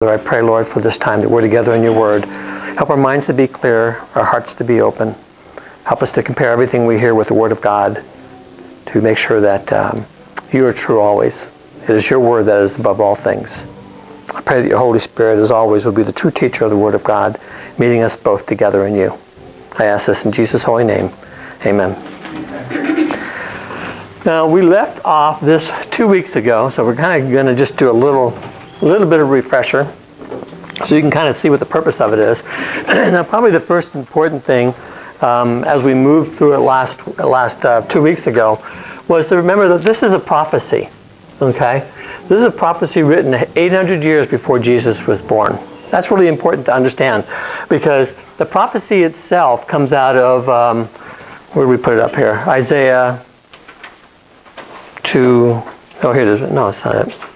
I pray, Lord, for this time that we're together in your word. Help our minds to be clear, our hearts to be open. Help us to compare everything we hear with the word of God to make sure that um, you are true always. It is your word that is above all things. I pray that your Holy Spirit, as always, will be the true teacher of the word of God, meeting us both together in you. I ask this in Jesus' holy name. Amen. Now, we left off this two weeks ago, so we're kind of going to just do a little, a little bit of refresher so you can kind of see what the purpose of it is. now, probably the first important thing um, as we moved through it last, last uh, two weeks ago was to remember that this is a prophecy, okay? This is a prophecy written 800 years before Jesus was born. That's really important to understand because the prophecy itself comes out of, um, where do we put it up here? Isaiah 2, oh, here it is. No, it's not it.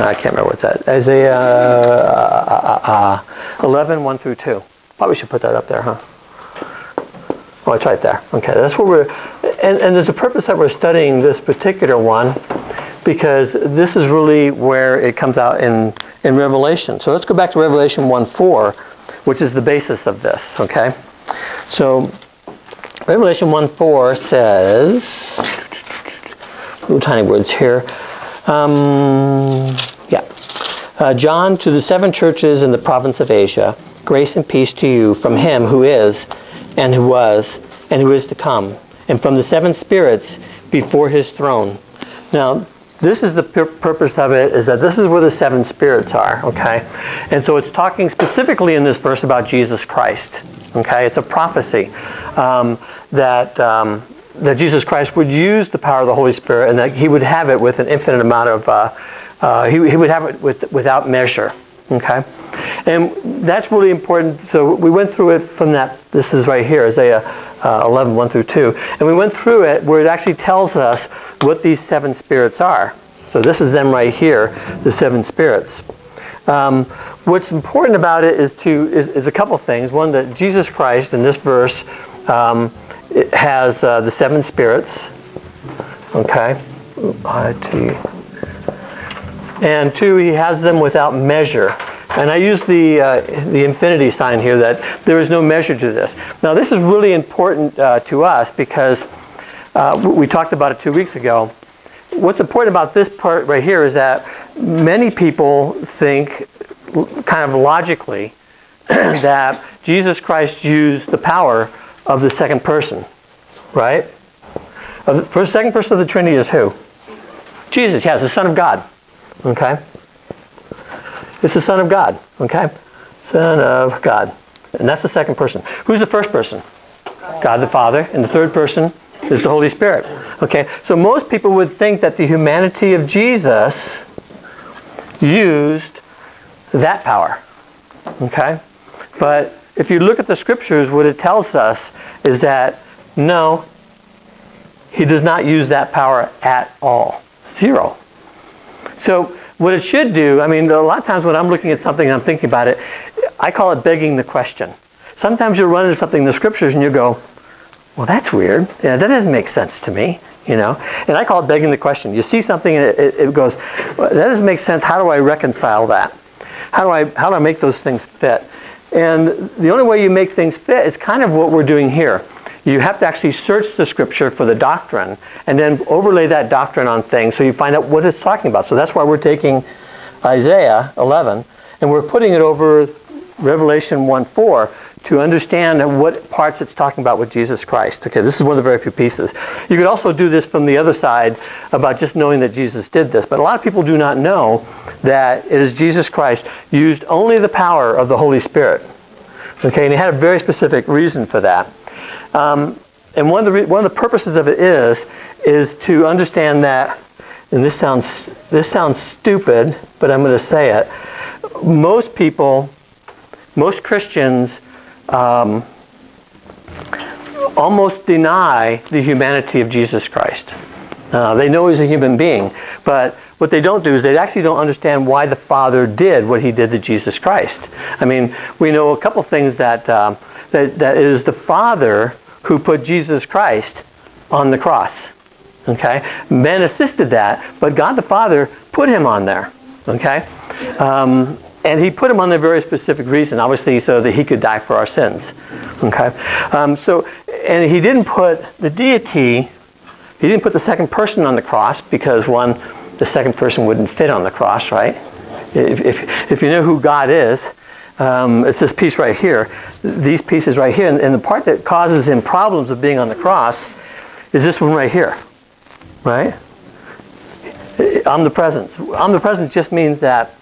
I can't remember what's that. Isaiah uh, uh, uh, 11, 1 through 2. Probably should put that up there, huh? Oh, it's right there. Okay, that's what we're, and, and there's a purpose that we're studying this particular one because this is really where it comes out in, in Revelation. So let's go back to Revelation 1 4, which is the basis of this, okay? So Revelation 1 4 says, little tiny words here. Um, yeah. Uh, John to the seven churches in the province of Asia, grace and peace to you from him who is, and who was, and who is to come, and from the seven spirits before his throne. Now, this is the pur- purpose of it is that this is where the seven spirits are okay and so it's talking specifically in this verse about jesus christ okay it's a prophecy um, that um, that Jesus Christ would use the power of the Holy Spirit and that he would have it with an infinite amount of, uh, uh, he, he would have it with, without measure. Okay? And that's really important. So we went through it from that, this is right here, Isaiah uh, 11, 1 through 2. And we went through it where it actually tells us what these seven spirits are. So this is them right here, the seven spirits. Um, what's important about it is to is, is, a couple things. One that Jesus Christ in this verse um, it has uh, the seven spirits. Okay. And two, he has them without measure. And I use the, uh, the infinity sign here that there is no measure to this. Now, this is really important uh, to us because uh, we talked about it two weeks ago. What's important about this part right here is that many people think, kind of logically, that Jesus Christ used the power of the second person, right? The first, second person of the Trinity is who? Jesus, yes, the Son of God. Okay? It's the Son of God. Okay? Son of God. And that's the second person. Who's the first person? God the Father. And the third person is the Holy Spirit. Okay? So most people would think that the humanity of Jesus used that power. Okay? But if you look at the scriptures, what it tells us is that no, he does not use that power at all. Zero. So what it should do, I mean, a lot of times when I'm looking at something and I'm thinking about it, I call it begging the question. Sometimes you'll run into something in the scriptures and you go, well, that's weird. Yeah, that doesn't make sense to me, you know. And I call it begging the question. You see something and it, it goes, well, that doesn't make sense. How do I reconcile that? How do I, how do I make those things fit? And the only way you make things fit is kind of what we're doing here. You have to actually search the scripture for the doctrine and then overlay that doctrine on things so you find out what it's talking about. So that's why we're taking Isaiah 11 and we're putting it over Revelation 1 4 to understand what parts it's talking about with Jesus Christ. Okay, this is one of the very few pieces. You could also do this from the other side about just knowing that Jesus did this, but a lot of people do not know that it is Jesus Christ used only the power of the Holy Spirit. Okay, and he had a very specific reason for that. Um, and one of, the, one of the purposes of it is, is to understand that, and this sounds, this sounds stupid, but I'm going to say it. Most people, most Christians um, almost deny the humanity of Jesus Christ. Uh, they know he's a human being, but what they don't do is they actually don't understand why the Father did what he did to Jesus Christ. I mean, we know a couple things that, uh, that, that it is the Father who put Jesus Christ on the cross. Okay? Men assisted that, but God the Father put him on there. Okay? Um, and he put him on a very specific reason, obviously, so that he could die for our sins. Okay? Um, so, and he didn't put the deity, he didn't put the second person on the cross because, one, the second person wouldn't fit on the cross, right? If, if, if you know who God is, um, it's this piece right here, these pieces right here, and, and the part that causes him problems of being on the cross is this one right here, right? Omnipresence. Omnipresence just means that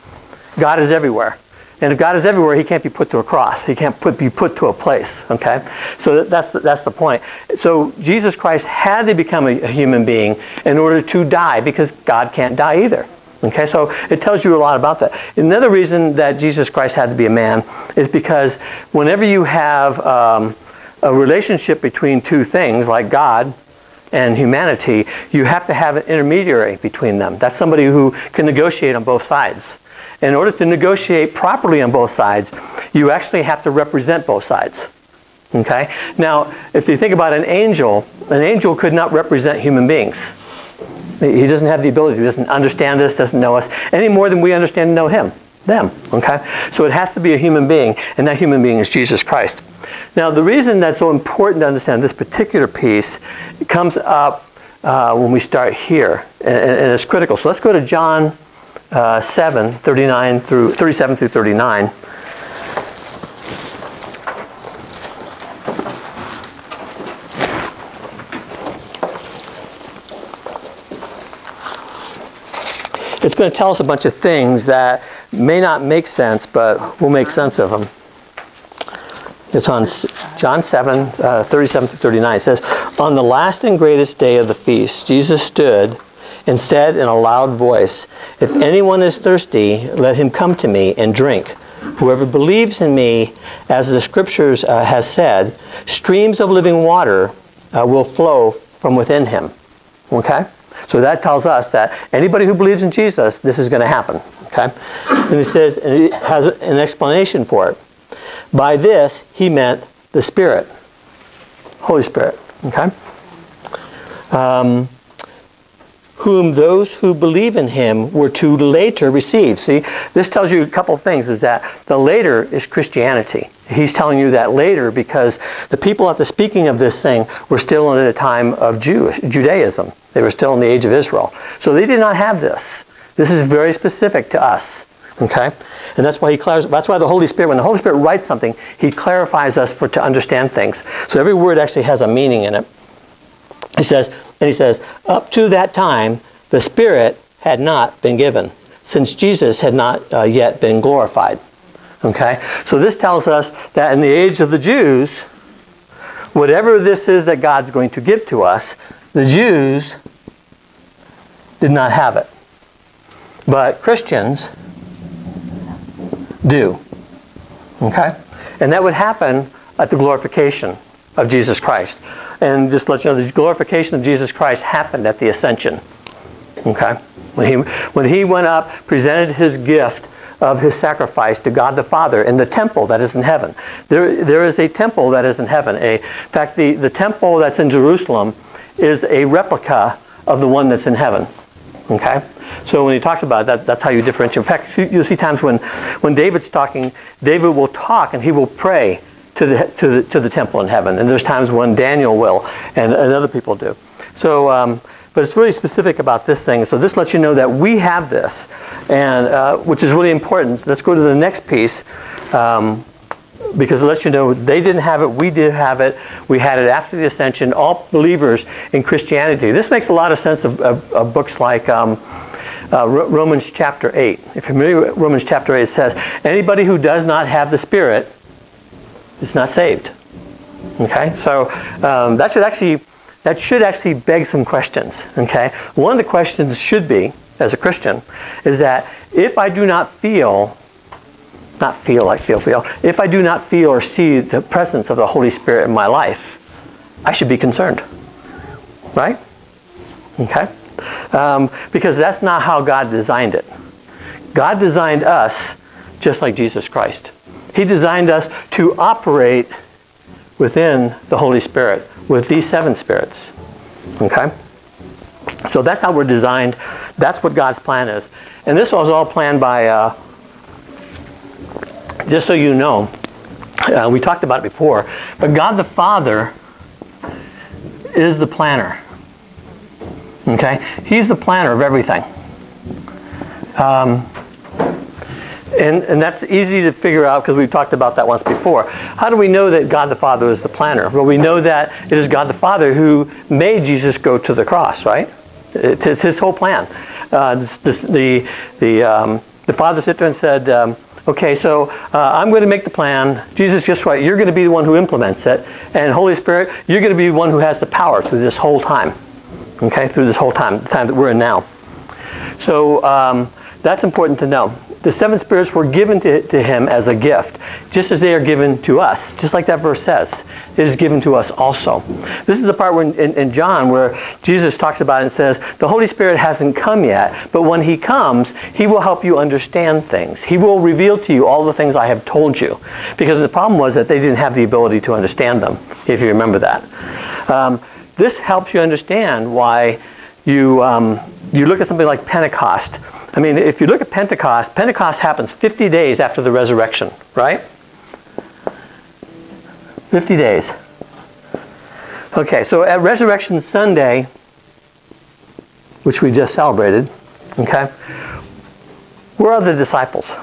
God is everywhere. And if God is everywhere, he can't be put to a cross. He can't put, be put to a place. Okay? So that's, that's the point. So Jesus Christ had to become a, a human being in order to die because God can't die either. Okay, so it tells you a lot about that. Another reason that Jesus Christ had to be a man is because whenever you have um, a relationship between two things, like God and humanity, you have to have an intermediary between them. That's somebody who can negotiate on both sides. In order to negotiate properly on both sides, you actually have to represent both sides. Okay? Now, if you think about an angel, an angel could not represent human beings. He doesn't have the ability, he doesn't understand us, doesn't know us, any more than we understand and know him, them. Okay? So it has to be a human being, and that human being is Jesus Christ. Now, the reason that's so important to understand this particular piece comes up uh, when we start here, and, and, it's critical. So let's go to John uh, 7, 39 through 37 through 39. It's going to tell us a bunch of things that may not make sense, but we'll make sense of them. It's on John 7, uh, 37 through 39. It says, On the last and greatest day of the feast, Jesus stood and said in a loud voice, If anyone is thirsty, let him come to me and drink. Whoever believes in me, as the scriptures uh, has said, streams of living water uh, will flow from within him. Okay? So that tells us that anybody who believes in Jesus, this is going to happen. Okay? And it says, and it has an explanation for it. By this, he meant the Spirit, Holy Spirit. Okay? Um, whom those who believe in him were to later receive. See, this tells you a couple things is that the later is Christianity. He's telling you that later because the people at the speaking of this thing were still in the time of Jewish, Judaism. They were still in the age of Israel. So they did not have this. This is very specific to us. Okay? And that's why he clarifies, that's why the Holy Spirit, when the Holy Spirit writes something, he clarifies us for to understand things. So every word actually has a meaning in it. He says, and he says, up to that time, the Spirit had not been given, since Jesus had not uh, yet been glorified. Okay? So this tells us that in the age of the Jews, whatever this is that God's going to give to us, the Jews did not have it. But Christians do. Okay? And that would happen at the glorification of Jesus Christ. And just let you know, the glorification of Jesus Christ happened at the ascension. Okay? When he, when he went up, presented his gift of his sacrifice to God the Father in the temple that is in heaven. There, there is a temple that is in heaven. A, in fact, the, the temple that's in Jerusalem is a replica of the one that's in heaven. Okay? So when he talks about that, that's how you differentiate. In fact, you'll see times when, when David's talking, David will talk and he will pray to the, to the, to the temple in heaven. And there's times when Daniel will and, and other people do. So, um, but it's really specific about this thing. So this lets you know that we have this, and uh, which is really important. Let's go to the next piece. Um, because it lets you know they didn't have it, we did have it. We had it after the ascension. All believers in Christianity. This makes a lot of sense of, of, of books like um, uh, Romans chapter 8. If you're familiar with Romans chapter 8, it says, anybody who does not have the Spirit is not saved. Okay, so um, that should actually that should actually beg some questions. Okay, one of the questions should be, as a Christian, is that if I do not feel, not feel like feel feel, if I do not feel or see the presence of the Holy Spirit in my life, I should be concerned. Right? Okay, um, because that's not how God designed it. God designed us just like Jesus Christ. He designed us to operate within the Holy Spirit with these seven spirits. Okay? So that's how we're designed. That's what God's plan is. And this was all planned by, uh, just so you know, uh, we talked about it before, but God the Father is the planner. Okay? He's the planner of everything. Um, and, and that's easy to figure out because we've talked about that once before. How do we know that God the Father is the planner? Well, we know that it is God the Father who made Jesus go to the cross, right? It's his whole plan. Uh, this, this, the, the, um, the Father sat there and said, um, okay, so uh, I'm going to make the plan. Jesus, guess what? You're going to be the one who implements it. And Holy Spirit, you're going to be the one who has the power through this whole time. Okay, through this whole time, the time that we're in now. So um, that's important to know the seven spirits were given to, to him as a gift, just as they are given to us. Just like that verse says, it is given to us also. This is the part where in, in John where Jesus talks about it and says, the Holy Spirit hasn't come yet, but when he comes, he will help you understand things. He will reveal to you all the things I have told you. Because the problem was that they didn't have the ability to understand them, if you remember that. Um, this helps you understand why you, um, you look at something like Pentecost I mean, if you look at Pentecost, Pentecost happens 50 days after the resurrection, right? 50 days. Okay, so at Resurrection Sunday, which we just celebrated, okay, where are the disciples?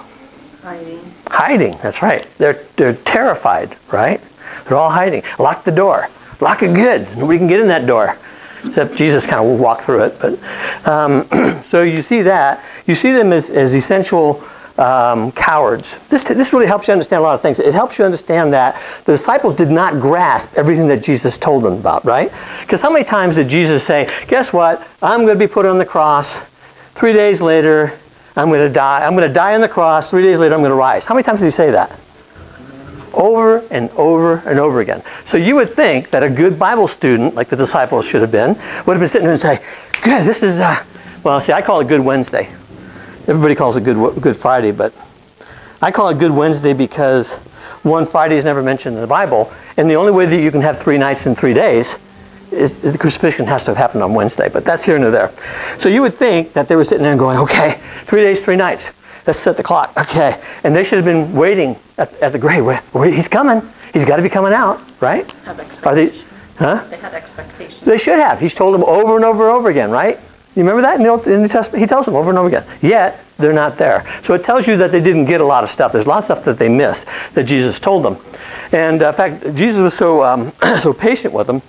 Hiding. Hiding, that's right. They're, they're terrified, right? They're all hiding. Lock the door. Lock it good. Nobody can get in that door except Jesus kind of walked through it. But um, so you see that you see them as, as essential um, cowards. This this really helps you understand a lot of things. It helps you understand that the disciples did not grasp everything that Jesus told them about, right? Because how many times did Jesus say, "Guess what? I'm going to be put on the cross. Three days later, I'm going to die. I'm going to die on the cross. Three days later, I'm going to rise." How many times did he say that? Over and over and over again. So you would think that a good Bible student, like the disciples should have been, would have been sitting there and say, "Good, this is uh, well." See, I call it Good Wednesday. Everybody calls it Good Good Friday, but I call it Good Wednesday because one Friday is never mentioned in the Bible, and the only way that you can have three nights and three days is the crucifixion has to have happened on Wednesday. But that's here and there. So you would think that they were sitting there and going, "Okay, three days, three nights." Let's set the clock. Okay. And they should have been waiting at, at the grave. Wait, wait, he's coming. He's got to be coming out, right? Have expectations. They, huh? They had expectations. They should have. He's told them over and over and over again, right? You remember that in the, Old, in the Testament? He tells them over and over again. Yet, they're not there. So it tells you that they didn't get a lot of stuff. There's a lot of stuff that they missed that Jesus told them. And uh, in fact, Jesus was so, um, so patient with them.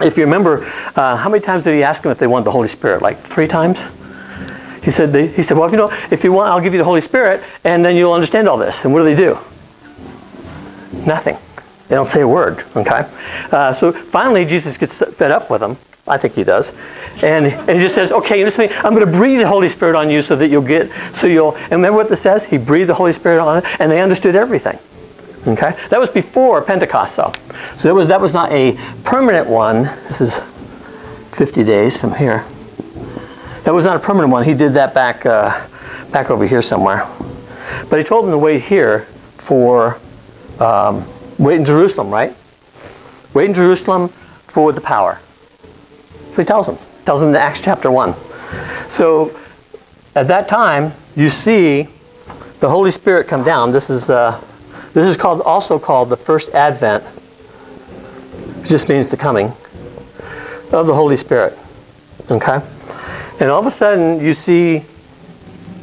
If you remember, uh, how many times did he ask them if they wanted the Holy Spirit? Like three times? He said, they, he said, well, if you know, if you want, I'll give you the Holy Spirit, and then you'll understand all this. And what do they do? Nothing. They don't say a word. Okay. Uh, so finally, Jesus gets fed up with them. I think he does, and, and he just says, "Okay, listen to me. I'm going to breathe the Holy Spirit on you, so that you'll get, so you'll." And remember what this says? He breathed the Holy Spirit on it, and they understood everything. Okay, that was before Pentecost, though. So that was that was not a permanent one. This is 50 days from here. That was not a permanent one. He did that back, uh, back over here somewhere. But he told them to wait here for, um, wait in Jerusalem, right? Wait in Jerusalem for the power. So he tells. He tells them in Acts chapter 1. So at that time, you see the Holy Spirit come down. This is, uh, this is called, also called the first advent. It just means the coming of the Holy Spirit. Okay? And all of a sudden, you see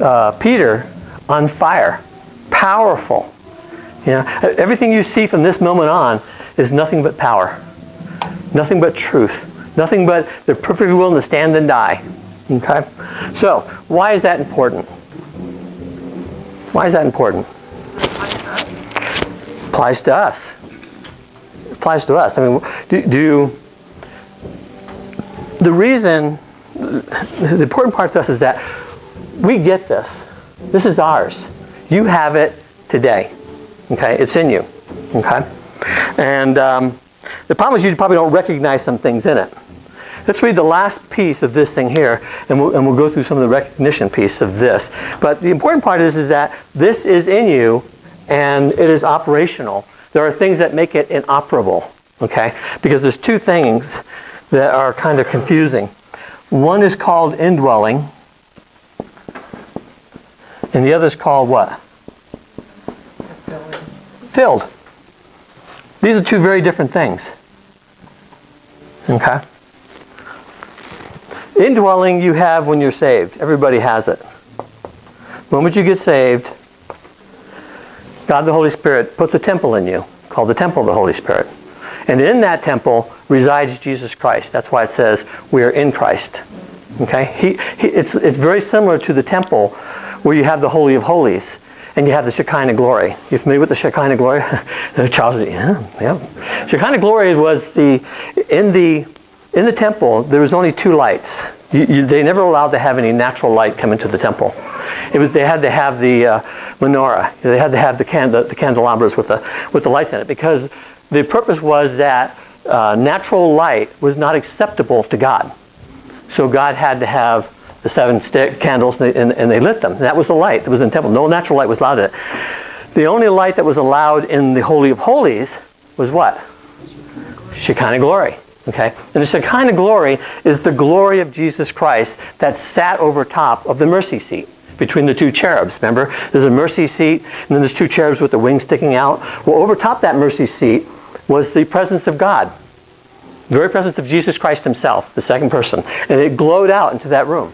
uh, Peter on fire, powerful. You know, everything you see from this moment on is nothing but power, nothing but truth, nothing but they're perfectly willing to stand and die. Okay? So, why is that important? Why is that important? Applies to us. Applies to us. I mean, do, do the reason the important part to us is that we get this. This is ours. You have it today. Okay? It's in you. Okay? And um, the problem is you probably don't recognize some things in it. Let's read the last piece of this thing here, and we'll, and we'll go through some of the recognition piece of this. But the important part is, is that this is in you, and it is operational. There are things that make it inoperable, okay? Because there's two things that are kind of confusing. One is called indwelling, and the other is called what? Filled. These are two very different things. Okay? Indwelling you have when you're saved. Everybody has it. The moment you get saved, God the Holy Spirit puts a temple in you called the temple of the Holy Spirit. And in that temple resides Jesus Christ. That's why it says we are in Christ. Okay? He, he, it's, it's very similar to the temple where you have the Holy of Holies and you have the Shekinah glory. You familiar with the Shekinah glory? the Charles, yeah, yeah. Shekinah glory was the in the in the temple. There was only two lights. You, you, they never allowed to have any natural light come into the temple. It was they had to have the uh, menorah. They had to have the, can, the, the candelabras with the with the lights in it because the purpose was that uh, natural light was not acceptable to God. So God had to have the seven stick candles and they, and, and they lit them. That was the light that was in the temple. No natural light was allowed in it. The only light that was allowed in the Holy of Holies was what? Shekinah glory. Okay? And the Shekinah glory is the glory of Jesus Christ that sat over top of the mercy seat between the two cherubs. Remember? There's a mercy seat, and then there's two cherubs with the wings sticking out. Well, over top that mercy seat was the presence of God. The very presence of Jesus Christ himself, the second person. And it glowed out into that room.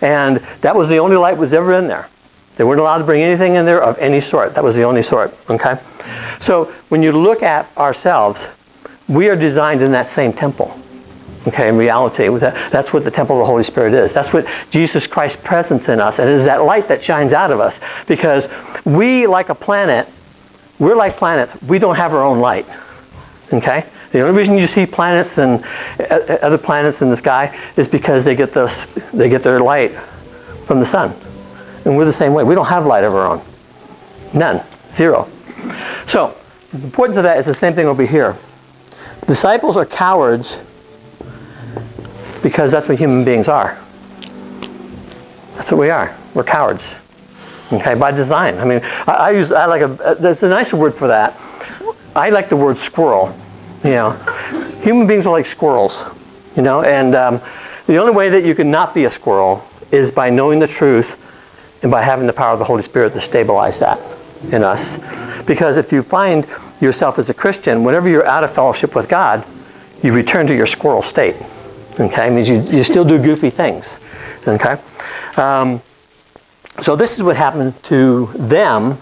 And that was the only light was ever in there. They weren't allowed to bring anything in there of any sort. That was the only sort. Okay? So when you look at ourselves, we are designed in that same temple. Okay, in reality, that's what the temple of the Holy Spirit is. That's what Jesus Christ's presence in us, and it is that light that shines out of us. Because we, like a planet, we're like planets. We don't have our own light. Okay, the only reason you see planets and uh, other planets in the sky is because they get this, they get their light from the sun, and we're the same way. We don't have light of our own. None. Zero. So the importance of that is the same thing over here. Disciples are cowards because that's what human beings are. That's what we are. We're cowards. Okay, by design. I mean, I, I use I like a there's a nicer word for that. I like the word squirrel. You know, human beings are like squirrels. You know, and um, the only way that you can not be a squirrel is by knowing the truth and by having the power of the Holy Spirit to stabilize that in us. Because if you find yourself as a Christian, whenever you're out of fellowship with God, you return to your squirrel state. Okay, it means you, you still do goofy things. Okay, um, so this is what happened to them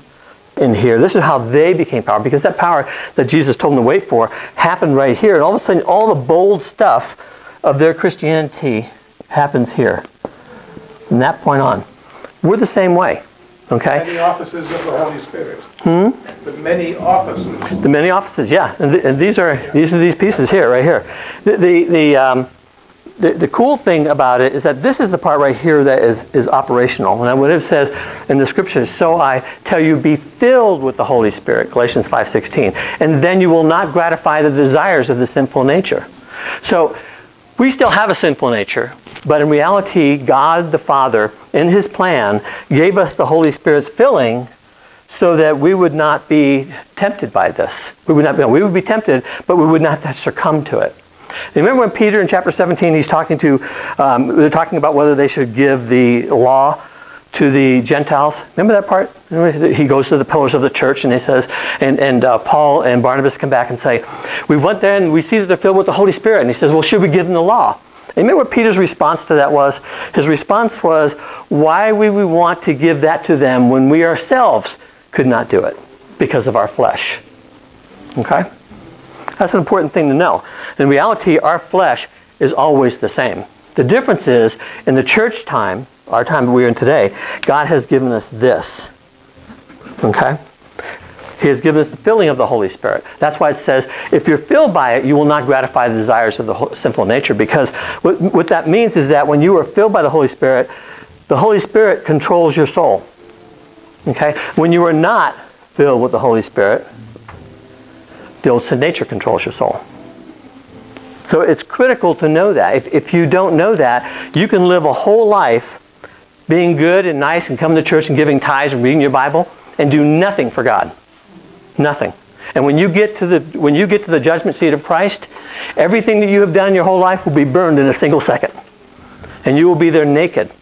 in here. This is how they became power because that power that Jesus told them to wait for happened right here, and all of a sudden, all the bold stuff of their Christianity happens here. From that point on, we're the same way. Okay. Many offices of the Holy Spirit. Hmm. The many offices. The many offices, yeah, and, th- and these are these are these pieces here, right here. The the, the um, the, the cool thing about it is that this is the part right here that is, is operational. And what it says in the scriptures, so I tell you, be filled with the Holy Spirit, Galatians 5.16. And then you will not gratify the desires of the sinful nature. So we still have a sinful nature, but in reality, God the Father, in his plan, gave us the Holy Spirit's filling so that we would not be tempted by this. We would not be, we would be tempted, but we would not succumb to it. Remember when Peter in chapter 17, he's talking to, um, they're talking about whether they should give the law to the Gentiles. Remember that part? He goes to the pillars of the church and he says, and, and uh, Paul and Barnabas come back and say, we went there and we see that they're filled with the Holy Spirit. And he says, well, should we give them the law? And remember what Peter's response to that was? His response was, why would we want to give that to them when we ourselves could not do it because of our flesh? Okay? That's an important thing to know. In reality, our flesh is always the same. The difference is, in the church time, our time that we're in today, God has given us this. Okay? He has given us the filling of the Holy Spirit. That's why it says, if you're filled by it, you will not gratify the desires of the sinful nature. Because what, what that means is that when you are filled by the Holy Spirit, the Holy Spirit controls your soul. Okay? When you are not filled with the Holy Spirit, the sin nature controls your soul. So it's critical to know that. If, if you don't know that, you can live a whole life being good and nice and coming to church and giving tithes and reading your Bible and do nothing for God. Nothing. And when you get to the when you get to the judgment seat of Christ, everything that you have done your whole life will be burned in a single second. And you will be there naked.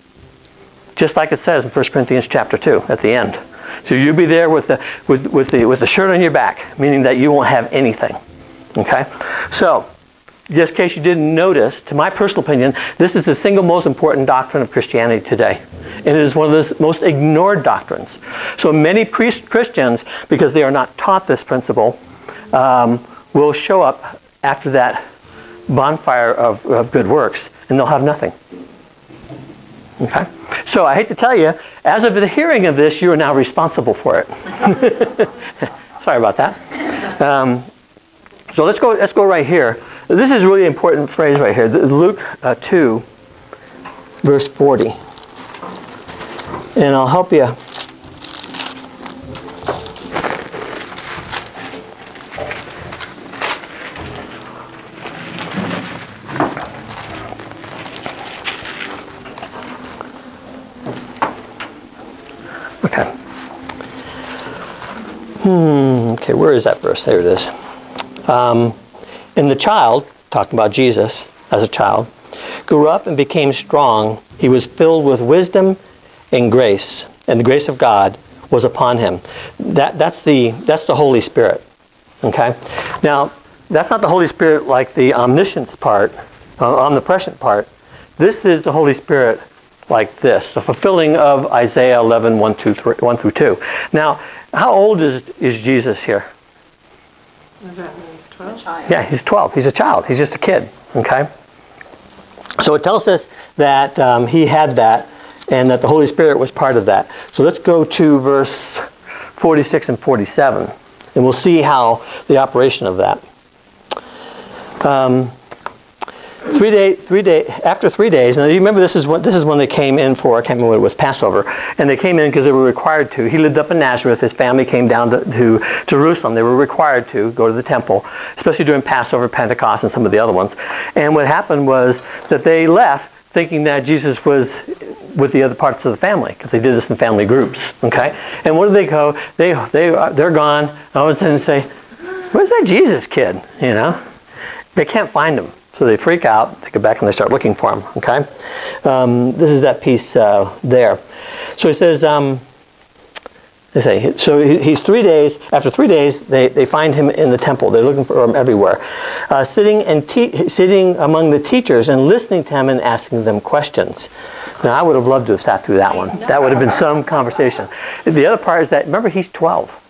Just like it says in 1 Corinthians chapter 2 at the end. So you'll be there with the, with, with, the, with the shirt on your back, meaning that you won't have anything. Okay? So, just in case you didn't notice, to my personal opinion, this is the single most important doctrine of Christianity today. And it is one of the most ignored doctrines. So many Christians, because they are not taught this principle, um, will show up after that bonfire of, of good works and they'll have nothing. Okay? So I hate to tell you, as of the hearing of this, you are now responsible for it. Sorry about that. Um, so let's go, let's go right here. This is a really important phrase right here. Luke uh, 2, verse 40. And I'll help you. Okay, where is that verse? There it is. Um, and the child, talking about Jesus as a child, grew up and became strong. He was filled with wisdom and grace, and the grace of God was upon him. That, that's, the, that's the Holy Spirit. Okay? Now, that's not the Holy Spirit like the omniscience part, uh, omnipresent part. This is the Holy Spirit like this, the fulfilling of Isaiah 11, 1, 2, 3, 1 through 2. Now, how old is, is Jesus here? Does that mean he's 12? Yeah, he's 12. He's a child. He's just a kid. Okay? So it tells us that um, he had that and that the Holy Spirit was part of that. So let's go to verse 46 and 47, and we'll see how the operation of that. Um, three day, three day, after three days. Now you remember this is what this is when they came in for. I can't remember what it was Passover, and they came in because they were required to. He lived up in Nazareth. His family came down to, to Jerusalem. They were required to go to the temple, especially during Passover, Pentecost, and some of the other ones. And what happened was that they left thinking that Jesus was with the other parts of the family because they did this in family groups. Okay, and where do they go? They they they're gone. All of a sudden say, "Where's that Jesus kid?" You know, they can't find him. So they freak out, they go back and they start looking for him, okay? Um, this is that piece uh, there. So he says, um, they say, so he's three days, after three days, they, they find him in the temple. They're looking for him everywhere. Uh, sitting, and sitting among the teachers and listening to him and asking them questions. Now, I would have loved to have sat through that one. That would have been some conversation. The other part is that, remember, he's 12.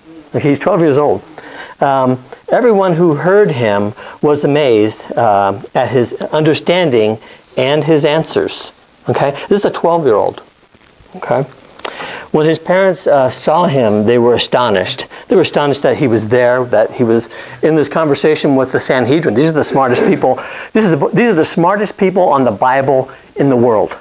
He's 12 years old. Um, everyone who heard him was amazed uh, at his understanding and his answers. Okay, this is a 12 year old. Okay. When his parents uh, saw him, they were astonished. They were astonished that he was there, that he was in this conversation with the Sanhedrin. These are the smartest people. This is the, these are the smartest people on the Bible in the world.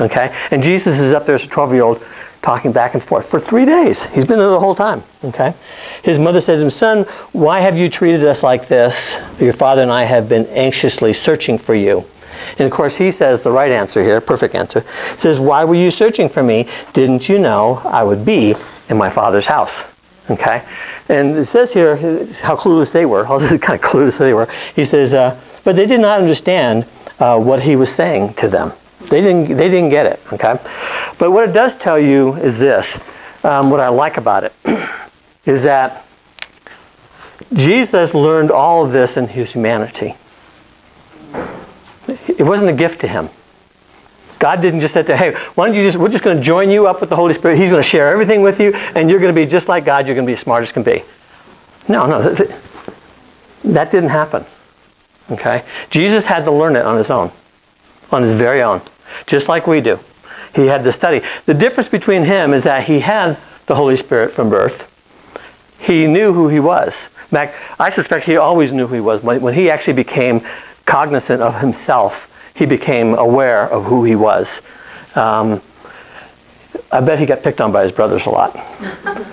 Okay, and Jesus is up there as a 12 year old talking back and forth for three days. He's been there the whole time. Okay. His mother said to him, Son, why have you treated us like this? Your father and I have been anxiously searching for you. And of course, he says the right answer here, perfect answer. Says, Why were you searching for me? Didn't you know I would be in my father's house? Okay? And it says here how clueless they were, how kind of clueless they were. He says, uh, But they did not understand uh, what he was saying to them. They didn't, they didn't get it, okay? But what it does tell you is this um, what I like about it is that Jesus learned all of this in his humanity. It wasn't a gift to him. God didn't just say, to, "Hey, why don't you just? We're just going to join you up with the Holy Spirit. He's going to share everything with you, and you're going to be just like God. You're going to be as smart as can be." No, no, that didn't happen. Okay, Jesus had to learn it on his own, on his very own, just like we do. He had to study. The difference between him is that he had the Holy Spirit from birth. He knew who he was. Mac, I suspect he always knew who he was. When he actually became cognizant of himself, he became aware of who he was. Um, I bet he got picked on by his brothers a lot.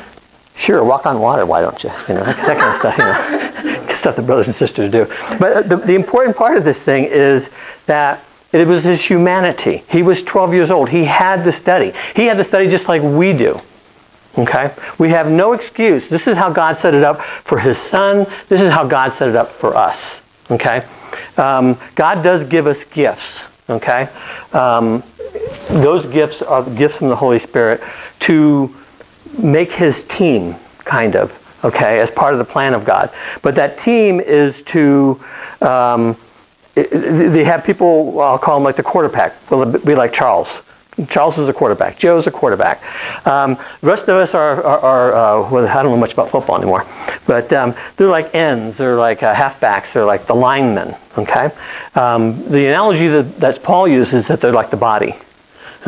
sure, walk on water, why don't you? You know, that, that kind of stuff, you know, stuff that brothers and sisters do. But the, the important part of this thing is that it was his humanity. He was 12 years old. He had to study. He had to study just like we do. Okay? We have no excuse. This is how God set it up for his son. This is how God set it up for us. Okay? Um, God does give us gifts. Okay? Um, those gifts are gifts from the Holy Spirit to make his team, kind of, okay, as part of the plan of God. But that team is to, um, they have people, I'll call them like the quarterback, will be like Charles. Charles is a quarterback. Joe's a quarterback. Um, the rest of us are, are, are uh, well, I don't know much about football anymore, but um, they're like ends. They're like uh, halfbacks. They're like the linemen. Okay. Um, the analogy that, Paul uses is that they're like the body.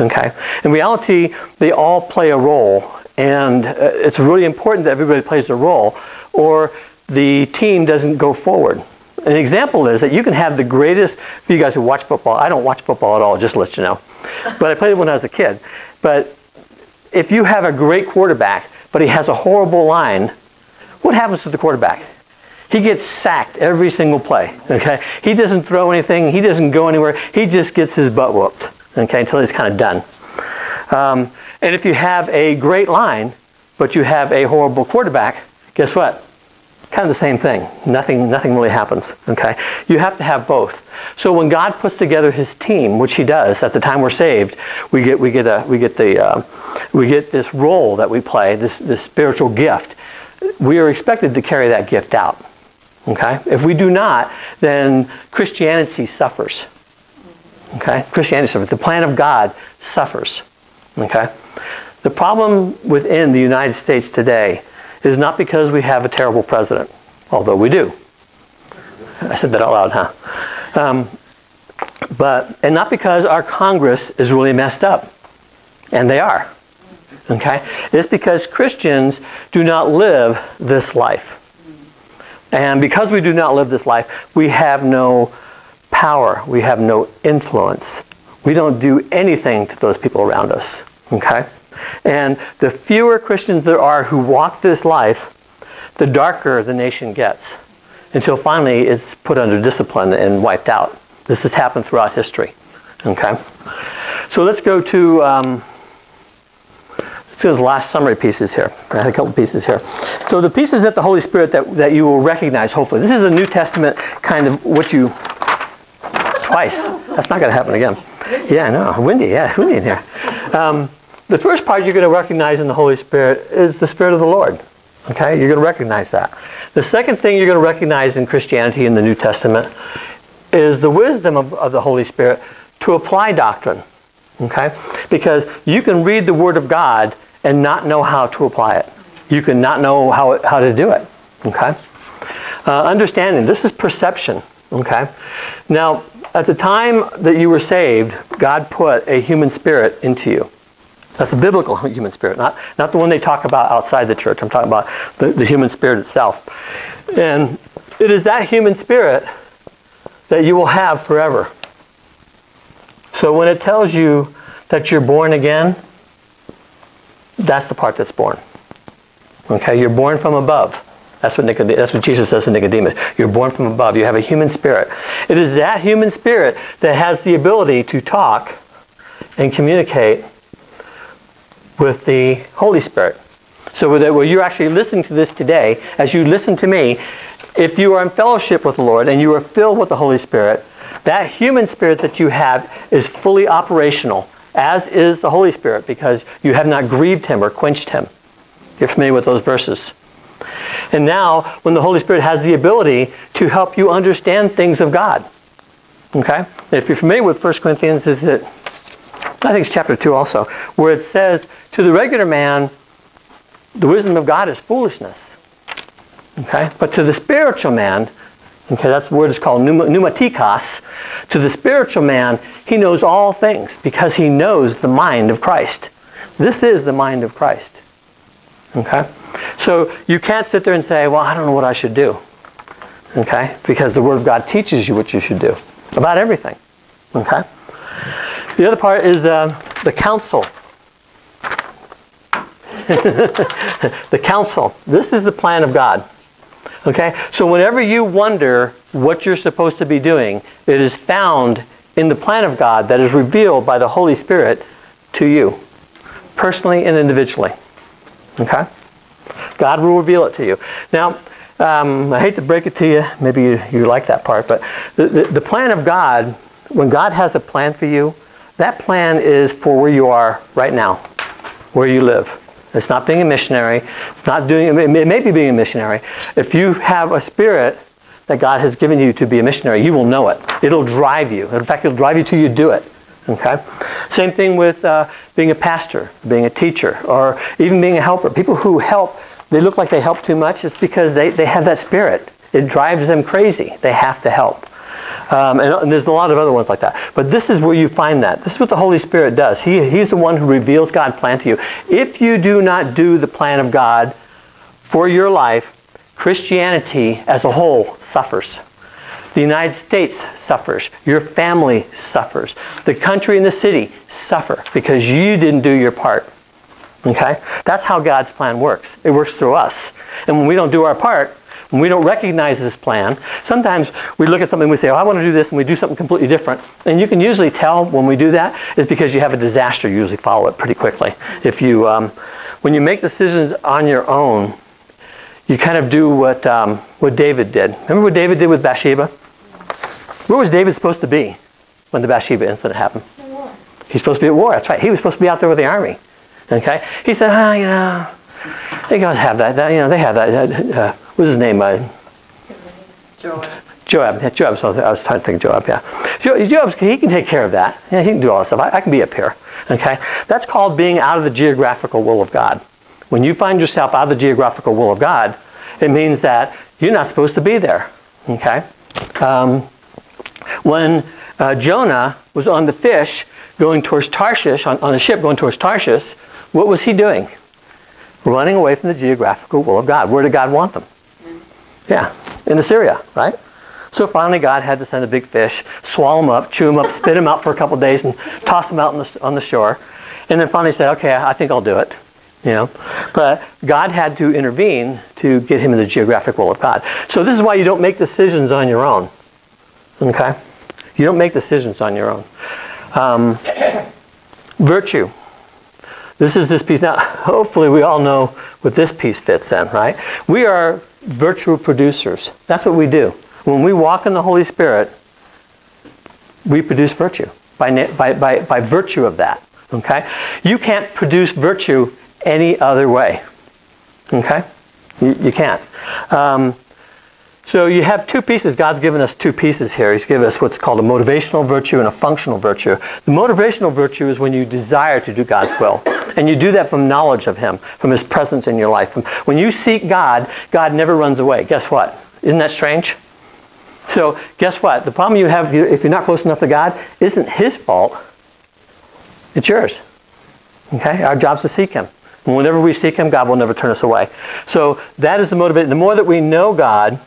Okay. In reality, they all play a role, and uh, it's really important that everybody plays a role, or the team doesn't go forward. An example is that you can have the greatest. For you guys who watch football, I don't watch football at all. Just to let you know, but I played it when I was a kid. But if you have a great quarterback, but he has a horrible line, what happens to the quarterback? He gets sacked every single play. Okay, he doesn't throw anything. He doesn't go anywhere. He just gets his butt whooped. Okay, until he's kind of done. Um, and if you have a great line, but you have a horrible quarterback, guess what? Kind of the same thing. Nothing, nothing really happens. Okay, you have to have both. So when God puts together His team, which He does at the time we're saved, we get we get a we get the uh, we get this role that we play, this this spiritual gift. We are expected to carry that gift out. Okay, if we do not, then Christianity suffers. Okay, Christianity suffers. The plan of God suffers. Okay, the problem within the United States today is not because we have a terrible president, although we do. I said that out loud, huh? Um, but and not because our Congress is really messed up, and they are. Okay, it's because Christians do not live this life, and because we do not live this life, we have no power. We have no influence. We don't do anything to those people around us. Okay, and the fewer Christians there are who walk this life, the darker the nation gets until finally it's put under discipline and wiped out. This has happened throughout history. Okay? So let's go to um, let's the last summary pieces here. I had a couple pieces here. So the pieces that the Holy Spirit that, that you will recognize, hopefully. This is a New Testament kind of what you twice. That's not going to happen again. Yeah, no, windy. Yeah, windy in here. Um, the first part you're going to recognize in the Holy Spirit is the Spirit of the Lord. Okay, you're going to recognize that. The second thing you're going to recognize in Christianity in the New Testament is the wisdom of, of the Holy Spirit to apply doctrine. Okay, because you can read the Word of God and not know how to apply it. You can not know how, it, how to do it. Okay, uh, understanding this is perception. Okay, now at the time that you were saved, God put a human spirit into you. That's a biblical human spirit, not, not the one they talk about outside the church. I'm talking about the, the human spirit itself. And it is that human spirit that you will have forever. So when it tells you that you're born again, that's the part that's born. Okay, you're born from above. That's what, that's what Jesus says to Nicodemus. You're born from above. You have a human spirit. It is that human spirit that has the ability to talk and communicate with the Holy Spirit. So that where you're actually listening to this today, as you listen to me, if you are in fellowship with the Lord and you are filled with the Holy Spirit, that human spirit that you have is fully operational, as is the Holy Spirit, because you have not grieved him or quenched him. You're familiar with those verses. And now, when the Holy Spirit has the ability to help you understand things of God. Okay? If you're familiar with 1 Corinthians, is it I think it's chapter 2 also, where it says, To the regular man, the wisdom of God is foolishness. Okay? But to the spiritual man, okay, that's the word is called pneuma- pneumatikos. To the spiritual man, he knows all things because he knows the mind of Christ. This is the mind of Christ. Okay? So you can't sit there and say, Well, I don't know what I should do. Okay? Because the Word of God teaches you what you should do about everything. Okay? The other part is uh, the counsel. the counsel. This is the plan of God. Okay? So whenever you wonder what you're supposed to be doing, it is found in the plan of God that is revealed by the Holy Spirit to you, personally and individually. Okay? God will reveal it to you. Now, um, I hate to break it to you. Maybe you, you like that part, but the, the, the plan of God, when God has a plan for you, that plan is for where you are right now, where you live. It's not being a missionary. It's not doing, it may be being a missionary. If you have a spirit that God has given you to be a missionary, you will know it. It'll drive you. In fact, it'll drive you till you do it. Okay? Same thing with uh, being a pastor, being a teacher, or even being a helper. People who help, they look like they help too much. It's because they, they have that spirit. It drives them crazy. They have to help. Um, and, and, there's a lot of other ones like that. But this is where you find that. This is what the Holy Spirit does. He, he's the one who reveals God's plan to you. If you do not do the plan of God for your life, Christianity as a whole suffers. The United States suffers. Your family suffers. The country and the city suffer because you didn't do your part. Okay? That's how God's plan works. It works through us. And when we don't do our part, when we don't recognize this plan, sometimes we look at something and we say, oh, I want to do this, and we do something completely different. And you can usually tell when we do that is because you have a disaster you usually follow it pretty quickly. If you, um, when you make decisions on your own, you kind of do what, um, what David did. Remember what David did with Bathsheba? Where was David supposed to be when the Bathsheba incident happened? He's supposed to be at war. That's right. He was supposed to be out there with the army. Okay. He said, ah, you know, they guys have that. that you know, they have that. Uh, what's his name? Uh, Joab. Joab. Yeah, Joab. So I was trying to think Joab. Yeah. Joab. He can take care of that. Yeah, he can do all that stuff. I, I can be up here. Okay. That's called being out of the geographical will of God. When you find yourself out of the geographical will of God, it means that you're not supposed to be there. Okay. Um, when uh, Jonah was on the fish going towards Tarshish, on, on a ship going towards Tarshish, what was he doing? running away from the geographical will of God. Where did God want them? Yeah, in Assyria, right? So finally, God had to send a big fish, swallow them up, chew them up, spit them out for a couple days, and toss them out on the, on the shore. And then finally said, okay, I think I'll do it. You know, but God had to intervene to get him in the geographic will of God. So this is why you don't make decisions on your own. Okay, you don't make decisions on your own. Um, virtue. This is this piece. Now, hopefully, we all know what this piece fits in, right? We are virtue producers. That's what we do. When we walk in the Holy Spirit, we produce virtue by, by, by, by virtue of that. Okay? You can't produce virtue any other way. Okay? You, you can't. Um, so you have two pieces. God's given us two pieces here. He's given us what's called a motivational virtue and a functional virtue. The motivational virtue is when you desire to do God's will. And you do that from knowledge of Him, from His presence in your life. When you seek God, God never runs away. Guess what? Isn't that strange? So, guess what? The problem you have if you're not close enough to God isn't His fault, it's yours. Okay? Our job is to seek Him. And whenever we seek Him, God will never turn us away. So, that is the motivation. The more that we know God,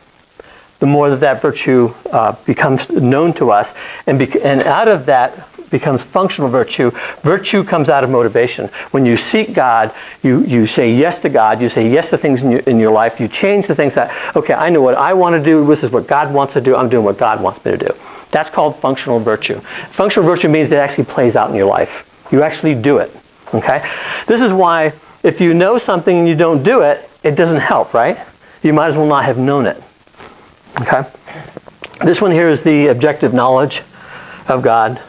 the more that that virtue uh, becomes known to us. And, and out of that becomes functional virtue. Virtue comes out of motivation. When you seek God, you, you say yes to God, you say yes to things in your, in your life, you change the things that, okay, I know what I want to do, this is what God wants to do, I'm doing what God wants me to do. That's called functional virtue. Functional virtue means that it actually plays out in your life. You actually do it. Okay? This is why if you know something and you don't do it, it doesn't help, right? You might as well not have known it. Okay? This one here is the objective knowledge of God.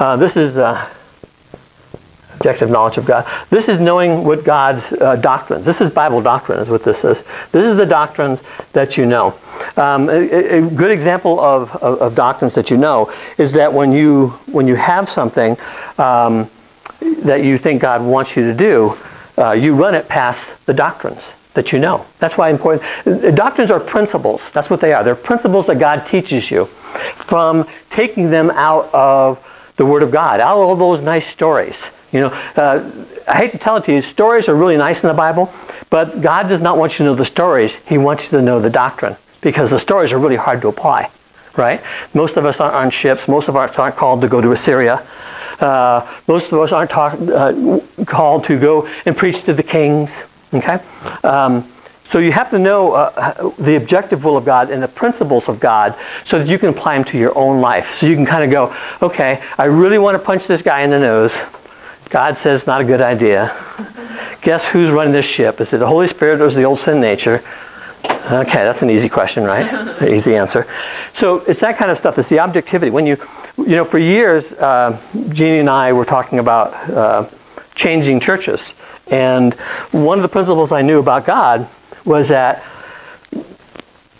Uh, this is uh, objective knowledge of God. This is knowing what God's uh, doctrines. This is Bible doctrine, is what this is. This is the doctrines that you know. Um, a, a, good example of, of, of, doctrines that you know is that when you when you have something um, that you think God wants you to do, uh, you run it past the doctrines that you know. That's why important. Doctrines are principles. That's what they are. They're principles that God teaches you from taking them out of the Word of God, out of all those nice stories. You know, uh, I hate to tell it to you, stories are really nice in the Bible, but God does not want you to know the stories. He wants you to know the doctrine because the stories are really hard to apply, right? Most of us aren't on ships. Most of us aren't called to go to Assyria. Uh, most of us aren't talk, uh, called to go and preach to the kings. Okay? Um, so you have to know uh, the objective will of God and the principles of God so that you can apply them to your own life. So you can kind of go, okay, I really want to punch this guy in the nose. God says not a good idea. Guess who's running this ship? Is it the Holy Spirit or is it the old sin nature? Okay, that's an easy question, right? easy answer. So it's that kind of stuff. It's the objectivity. When you, you know, for years, uh, Jeannie and I were talking about uh, changing churches. And one of the principles I knew about God was that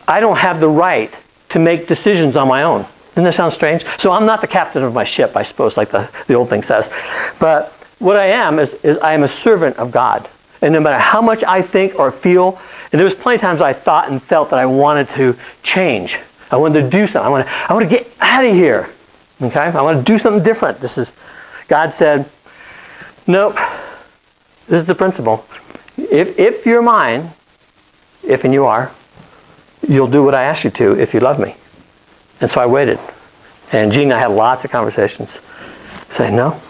I don't have the right to make decisions on my own. Doesn't that sound strange? So I'm not the captain of my ship, I suppose, like the, the old thing says. But what I am is, is I am a servant of God. And no matter how much I think or feel, and there was plenty of times I thought and felt that I wanted to change. I wanted to do something. I want to, I want to get out of here. Okay? I want to do something different. This is, God said, nope. This is the principle. If, if you're mine, if and you are, you'll do what I ask you to if you love me. And so I waited. And Jeannie and I had lots of conversations. Saying, no,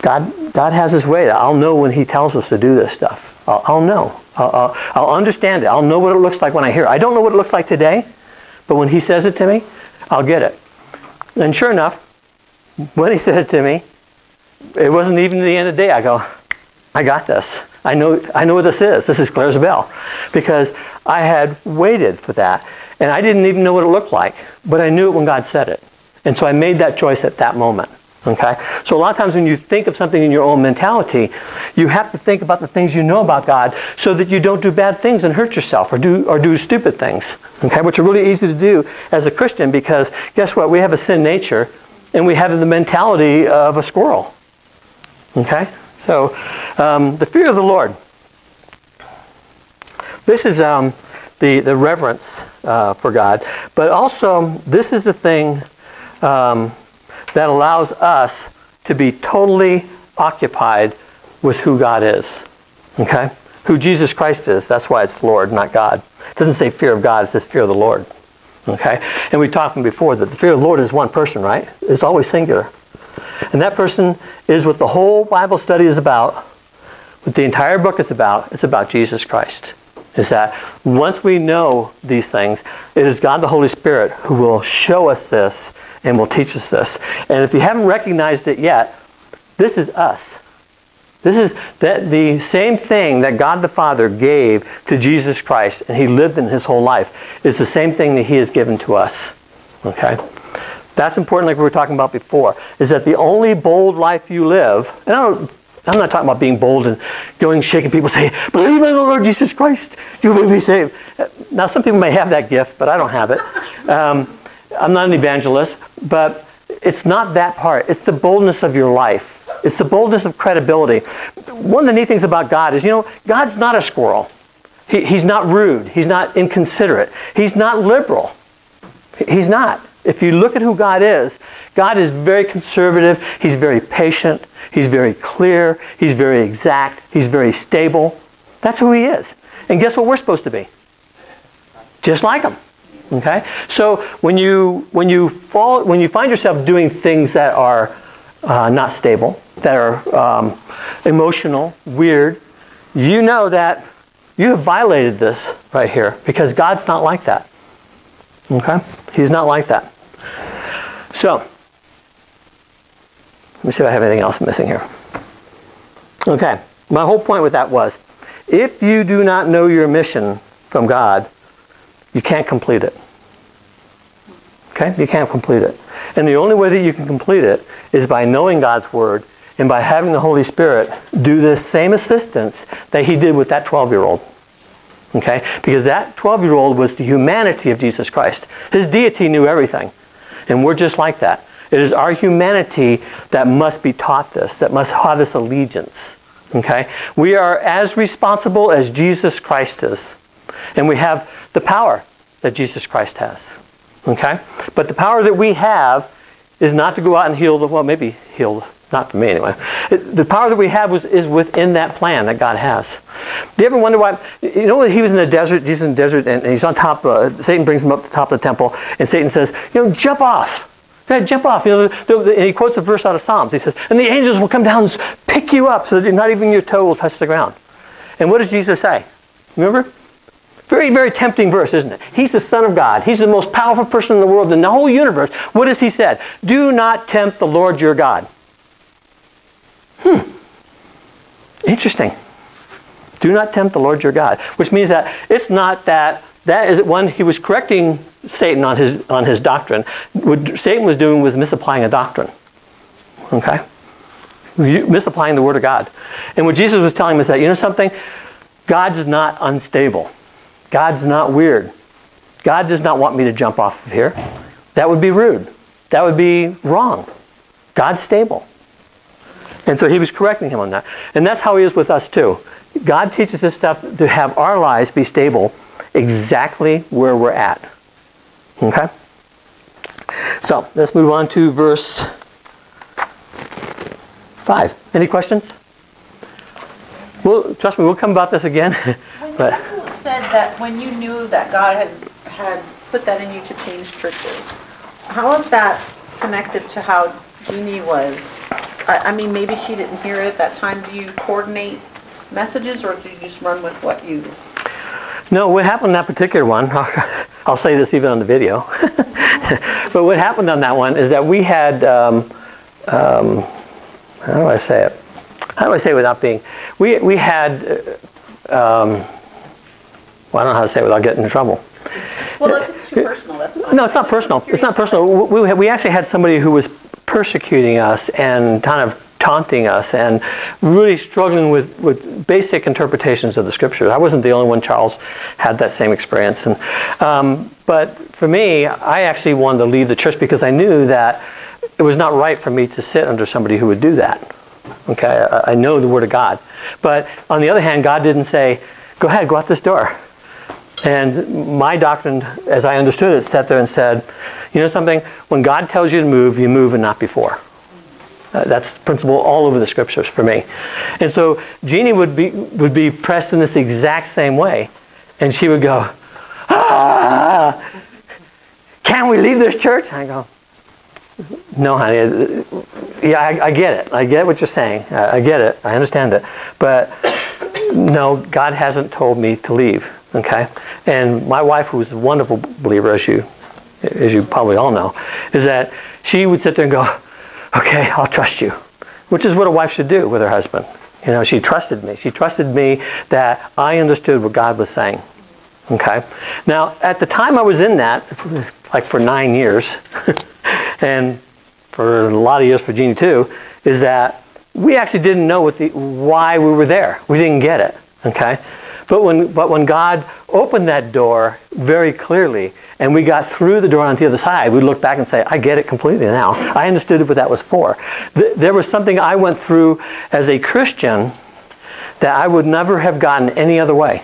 God, God has his way. I'll know when he tells us to do this stuff. I'll, I'll know. I'll, I'll, I'll understand it. I'll know what it looks like when I hear it. I don't know what it looks like today, but when he says it to me, I'll get it. And sure enough, when he said it to me, it wasn't even the end of the day. I go, I got this. I know, I know what this is. This is clear bell. Because I had waited for that. And I didn't even know what it looked like. But I knew it when God said it. And so I made that choice at that moment. Okay? So a lot of times when you think of something in your own mentality, you have to think about the things you know about God so that you don't do bad things and hurt yourself or do, or do stupid things. Okay? Which are really easy to do as a Christian because guess what? We have a sin nature and we have the mentality of a squirrel. Okay? So, um, the fear of the Lord. This is um, the, the reverence uh, for God. But also, this is the thing um, that allows us to be totally occupied with who God is. Okay? Who Jesus Christ is. That's why it's Lord, not God. It doesn't say fear of God, it says fear of the Lord. Okay? And we talked before that the fear of the Lord is one person, right? It's always singular. And that person is what the whole Bible study is about, what the entire book is about. It's about Jesus Christ. Is that once we know these things, it is God the Holy Spirit who will show us this and will teach us this. And if you haven't recognized it yet, this is us. This is that the same thing that God the Father gave to Jesus Christ and he lived in his whole life is the same thing that he has given to us. Okay? That's important, like we were talking about before, is that the only bold life you live, and I I'm not talking about being bold and going shaking people say, believe in the Lord Jesus Christ, you will be saved. Now, some people may have that gift, but I don't have it. Um, I'm not an evangelist, but it's not that part. It's the boldness of your life. It's the boldness of credibility. One of the neat things about God is, you know, God's not a squirrel. He, he's not rude. He's not inconsiderate. He's not liberal. He's not. If you look at who God is, God is very conservative. He's very patient. He's very clear. He's very exact. He's very stable. That's who He is. And guess what we're supposed to be? Just like Him. Okay? So when you when you fall when you find yourself doing things that are uh, not stable, that are um, emotional, weird, you know that you have violated this right here because God's not like that. Okay? He's not like that. So, let me see if I have anything else missing here. Okay, my whole point with that was if you do not know your mission from God, you can't complete it. Okay? You can't complete it. And the only way that you can complete it is by knowing God's Word and by having the Holy Spirit do this same assistance that He did with that 12 year old. Okay? Because that 12 year old was the humanity of Jesus Christ. His deity knew everything. And we're just like that. It is our humanity that must be taught this, that must have this allegiance. Okay? We are as responsible as Jesus Christ is. And we have the power that Jesus Christ has. Okay? But the power that we have is not to go out and heal the, well, maybe heal, not for me anyway. the power that we have was, is within that plan that God has. Do you ever wonder why? You know, he was in the desert, Jesus in the desert, and he's on top, uh, Satan brings him up to the top of the temple, and Satan says, you know, jump off. Ahead, jump off. You know, and he quotes a verse out of Psalms. He says, and the angels will come down and pick you up so that not even your toe will touch the ground. And what does Jesus say? Remember? Very, very tempting verse, isn't it? He's the Son of God. He's the most powerful person in the world in the whole universe. What has he said? Do not tempt the Lord your God. Hmm. Interesting. Do not tempt the Lord your God. Which means that it's not that that is one he was correcting Satan on his on his doctrine. What Satan was doing was misapplying a doctrine. Okay? Misapplying the Word of God. And what Jesus was telling him is that, you know something? God's not unstable. God's not weird. God does not want me to jump off of here. That would be rude. That would be wrong. God's stable. And so he was correcting him on that. And that's how he is with us too. God teaches this stuff to have our lives be stable exactly where we're at. Okay? So let's move on to verse 5. Any questions? Well, trust me, we'll come about this again. When but you said that when you knew that God had, had put that in you to change churches, how is that connected to how Jeannie was? I, I mean, maybe she didn't hear it at that time. Do you coordinate messages or do you just run with what you? No, what happened on that particular one, I'll say this even on the video, but what happened on that one is that we had, um, um, how do I say it? How do I say it without being, we, we had, uh, um, well, I don't know how to say it without getting in trouble. Well, if it's too personal, that's fine. No, it's not personal. It's not personal. We, we actually had somebody who was persecuting us and kind of taunting us and really struggling with, with basic interpretations of the scriptures. I wasn't the only one. Charles had that same experience. And, um, but for me, I actually wanted to leave the church because I knew that it was not right for me to sit under somebody who would do that. Okay, I, I know the Word of God. But on the other hand, God didn't say, go ahead, go out this door. And my doctrine, as I understood it, sat there and said, you know something? When God tells you to move, you move and not before. Uh, that's principle all over the scriptures for me. And so Jeannie would be, would be pressed in this exact same way. And she would go, ah, can we leave this church? I go, no, honey. Yeah, I, I get it. I get what you're saying. I, I get it. I understand it. But no, God hasn't told me to leave. Okay, and my wife, who's a wonderful believer, as you, as you probably all know, is that she would sit there and go, "Okay, I'll trust you," which is what a wife should do with her husband. You know, she trusted me. She trusted me that I understood what God was saying. Okay. Now, at the time I was in that, like for nine years, and for a lot of years for Jeannie too, is that we actually didn't know what the, why we were there. We didn't get it. Okay. But when, but when God opened that door very clearly and we got through the door on the other side, we look back and say, I get it completely now. I understood what that was for. Th- there was something I went through as a Christian that I would never have gotten any other way.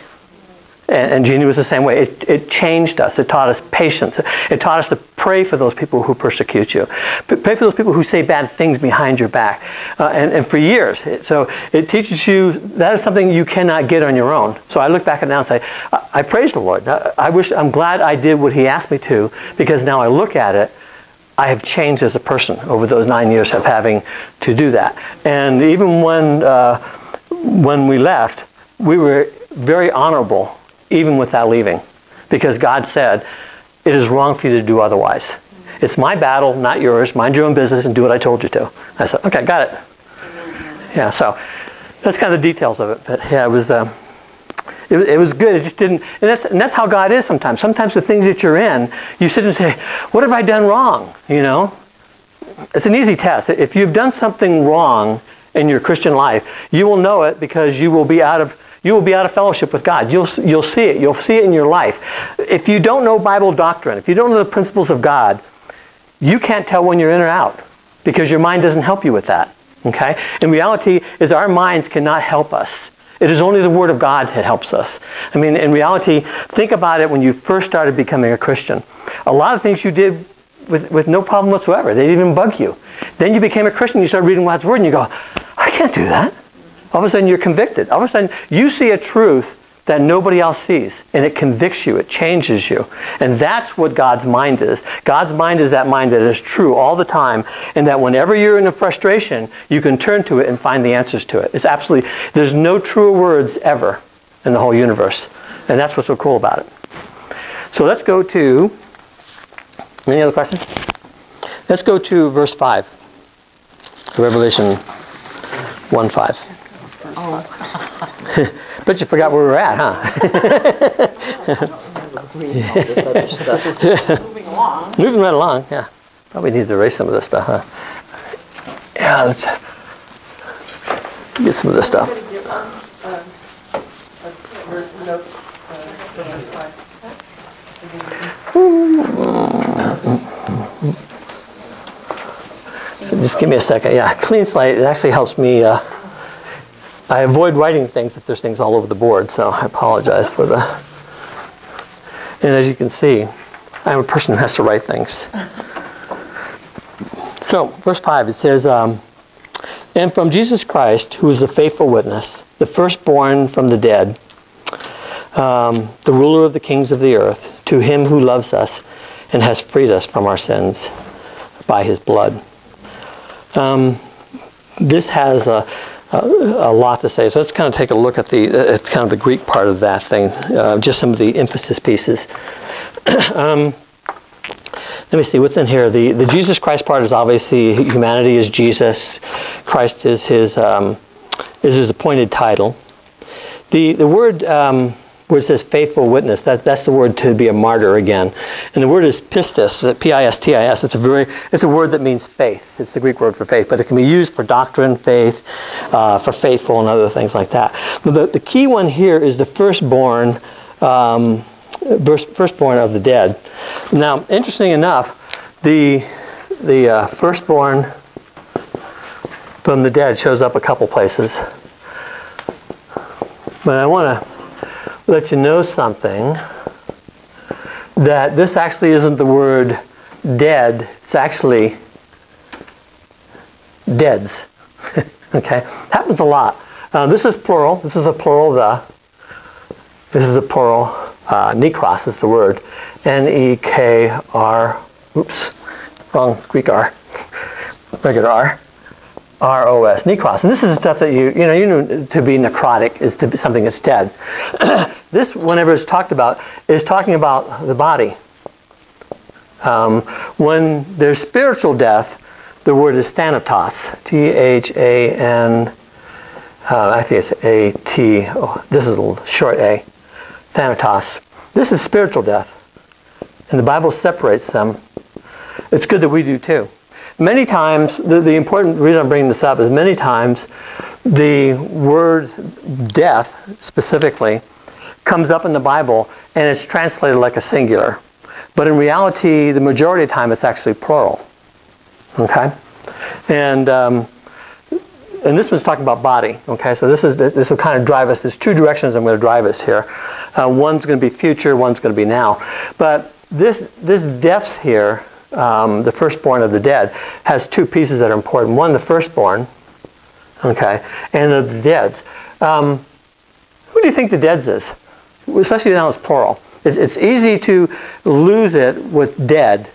And, Jeannie was the same way. It, it changed us. It taught us patience. It taught us to pray for those people who persecute you. Pray for those people who say bad things behind your back. Uh, and, and for years. So it teaches you that is something you cannot get on your own. So I look back at now and say, I, I praise the Lord. I, I wish, I'm glad I did what He asked me to because now I look at it I have changed as a person over those nine years of having to do that. And even when, uh, when we left, we were very honorable even without leaving because God said, it is wrong for you to do otherwise. It's my battle, not yours. Mind your own business and do what I told you to. I said, okay, got it. Yeah, so that's kind of the details of it. But yeah, it was, uh, it, it was good. It just didn't, and that's, and that's how God is sometimes. Sometimes the things that you're in, you sit and say, what have I done wrong? You know? It's an easy test. If you've done something wrong in your Christian life, you will know it because you will be out of you will be out of fellowship with God. You'll you'll see it. You'll see it in your life. If you don't know Bible doctrine, if you don't know the principles of God, you can't tell when you're in or out because your mind doesn't help you with that. Okay? In reality, is our minds cannot help us. It is only the Word of God that helps us. I mean, in reality, think about it when you first started becoming a Christian. A lot of things you did with, with no problem whatsoever. They didn't even bug you. Then you became a Christian, you started reading God's Word, and you go, I can't do that. All of a sudden, you're convicted. All of a sudden, you see a truth that nobody else sees, and it convicts you, it changes you. And that's what God's mind is. God's mind is that mind that is true all the time, and that whenever you're in a frustration, you can turn to it and find the answers to it. It's absolutely, there's no truer words ever in the whole universe. And that's what's so cool about it. So let's go to, any other questions? Let's go to verse 5, Revelation 1 5. but you forgot where we were at, huh? Moving along. Moving right along, yeah. Probably need to erase some of this stuff, huh? Yeah, let's. get some of this stuff. So just give me a second. Yeah, clean slate. It actually helps me. Uh, I avoid writing things if there's things all over the board, so I apologize for the. And as you can see, I'm a person who has to write things. So, verse 5, it says, um, And from Jesus Christ, who is the faithful witness, the firstborn from the dead, um, the ruler of the kings of the earth, to him who loves us and has freed us from our sins by his blood. Um, this has a, a, a, lot to say. So let's kind of take a look at the uh, kind of the Greek part of that thing, uh, just some of the emphasis pieces. um, let me see what's in here. The the Jesus Christ part is obviously humanity is Jesus, Christ is his um, is his appointed title. The the word um, it says faithful witness, that, that's the word to be a martyr again. And the word is pistis, P-I-S-T-I-S. It's a very, it's a word that means faith. It's the Greek word for faith, but it can be used for doctrine, faith, uh, for faithful, and other things like that. But the, the key one here is the firstborn, um, firstborn of the dead. Now, interesting enough, the the uh, firstborn from the dead shows up a couple places. But I want to let you know something that this actually isn't the word dead, it's actually deads. okay? Happens a lot. Uh, this is plural. This is a plural the. This is a plural. Uh, nekros is the word. N E K R. Oops. Wrong Greek R. Regular R. R-O-S, nekros. And this is the stuff that you, you know, you know to be necrotic is to be something that's dead. this, whenever it's talked about, is talking about the body. Um, when there's spiritual death, the word is thanatos. T-H-A-N, uh, I think it's A-T, oh, this is a little short A, thanatos. This is spiritual death. And the Bible separates them. It's good that we do too. Many times, the, the important reason I'm bringing this up is many times the word death specifically comes up in the Bible and it's translated like a singular. But in reality, the majority of the time, it's actually plural. Okay? And, um, and this one's talking about body. Okay, so this is this will kind of drive us. There's two directions I'm going to drive us here. Uh, one's going to be future. One's going to be now. But this this deaths here um, the firstborn of the dead, has two pieces that are important. One, the firstborn, okay, and of the deads. Um, who do you think the deads is? Especially now it's plural. It's, it's easy to lose it with dead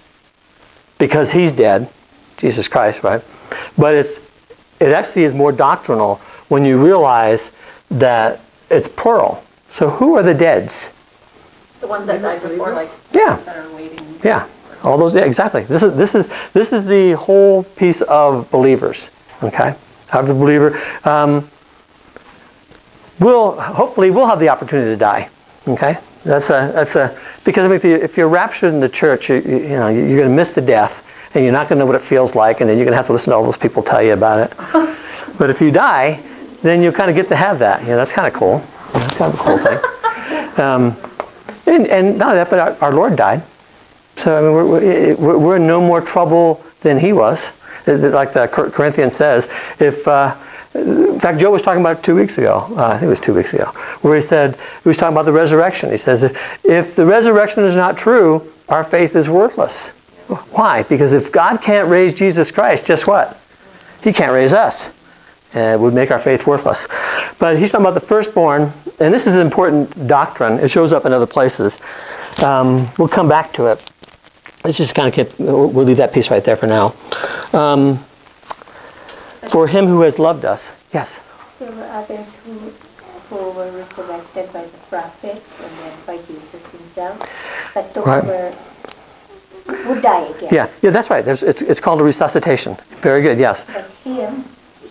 because he's dead, Jesus Christ, right? But it's it actually is more doctrinal when you realize that it's plural. So who are the deads? The ones that died before, like yeah, that are waiting. Yeah, all those, yeah, exactly. This is, this, is, this is the whole piece of believers, okay? Have the believer. Um, we'll, hopefully, we'll have the opportunity to die, okay? That's a, that's a, because if, you, if you're raptured in the church, you, you, you know, you're going to miss the death, and you're not going to know what it feels like, and then you're going to have to listen to all those people tell you about it. but if you die, then you kind of get to have that. You know, that's kind of cool. That's kind of a cool thing. Um, and, and not that, but our, our Lord died. So I mean, we're, we're, in no more trouble than he was. Like the Corinthians says, if uh, in fact, Joe was talking about it two weeks ago. Uh, I think it was two weeks ago, where he said he was talking about the resurrection. He says, if the resurrection is not true, our faith is worthless. Why? Because if God can't raise Jesus Christ, guess what? He can't raise us. And it would make our faith worthless. But he's talking about the firstborn, and this is an important doctrine. It shows up in other places. Um, we'll come back to it let's just kind of keep, we'll leave that piece right there for now. Um, for him who has loved us. Yes? There were others who, who were resurrected by the prophets and then by Jesus himself. But those right. were would die again. Yeah, yeah, that's right. There's, it's, it's called a resuscitation. Very good, yes. But him,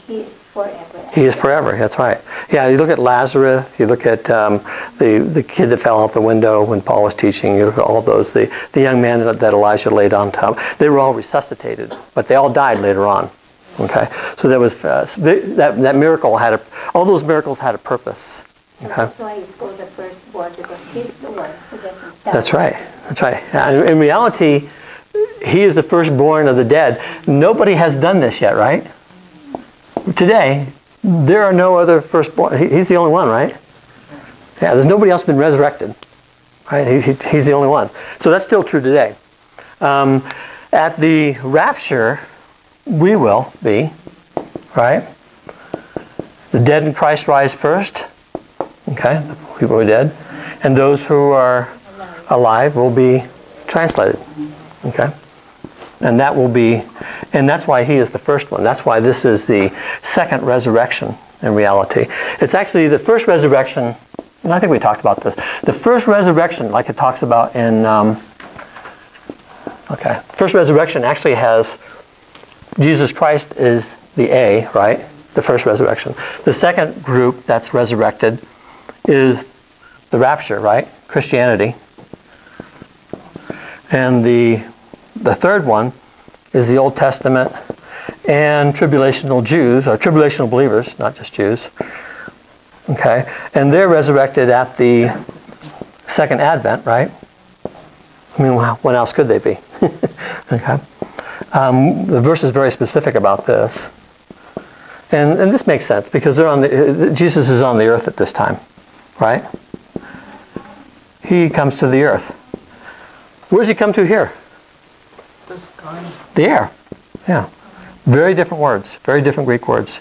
he's forever. He is forever. That's right. Yeah, you look at Lazarus. You look at um, the the kid that fell out the window when Paul was teaching. You look at all those. The the young man that, that Elijah laid on top. They were all resuscitated, but they all died later on. Okay, so there was uh, that that miracle had a all those miracles had a purpose. Okay. that's why it's called the firstborn, because he's the one who doesn't die. That's right. That's right. In reality, he is the firstborn of the dead. Nobody has done this yet, right? Today, there are no other firstborn. He- He's the only one, right? Yeah, there's nobody else been resurrected. Right? He, he- he's the only one. So that's still true today. Um, at the rapture, we will be, right? The dead in Christ rise first. Okay, the people who are dead. And those who are alive will be translated. Okay? And that will be, and that's why he is the first one. That's why this is the second resurrection in reality. It's actually the first resurrection, and I think we talked about this. The first resurrection, like it talks about in, um, okay, first resurrection actually has Jesus Christ is the A, right? The first resurrection. The second group that's resurrected is the rapture, right? Christianity. And the, the third one is the Old Testament and tribulational Jews, or tribulational believers, not just Jews. Okay? And they're resurrected at the second advent, right? I mean, wh- when else could they be? okay? Um, the verse is very specific about this. And, and this makes sense because they're on the, uh, Jesus is on the earth at this time, right? He comes to the earth. Where's he come to here? The air. Yeah. Very different words, very different Greek words.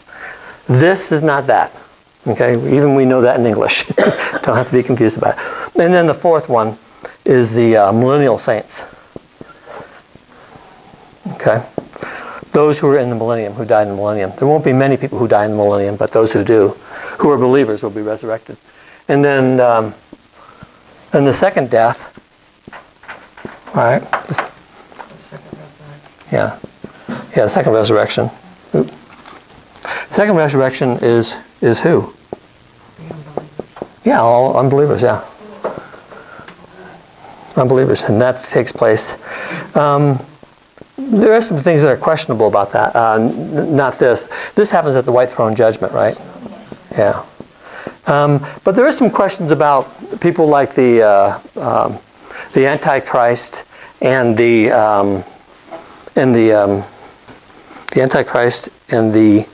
This is not that. Okay, even we know that in English. Don't have to be confused about it. And then the fourth one is the uh, millennial saints. Okay, those who are in the millennium, who died in the millennium. There won't be many people who die in the millennium, but those who do, who are believers, will be resurrected. And then, um, and the second death. All right. Yeah. Yeah, second resurrection. Oop. Second resurrection is is who? Yeah, all unbelievers, yeah. Unbelievers, and that takes place. Um, there are some things that are questionable about that. Uh, not this. This happens at the white throne judgment, right? Yeah. Um, but are some questions about people like the uh, um, the Antichrist and the um, and the um, the Antichrist and the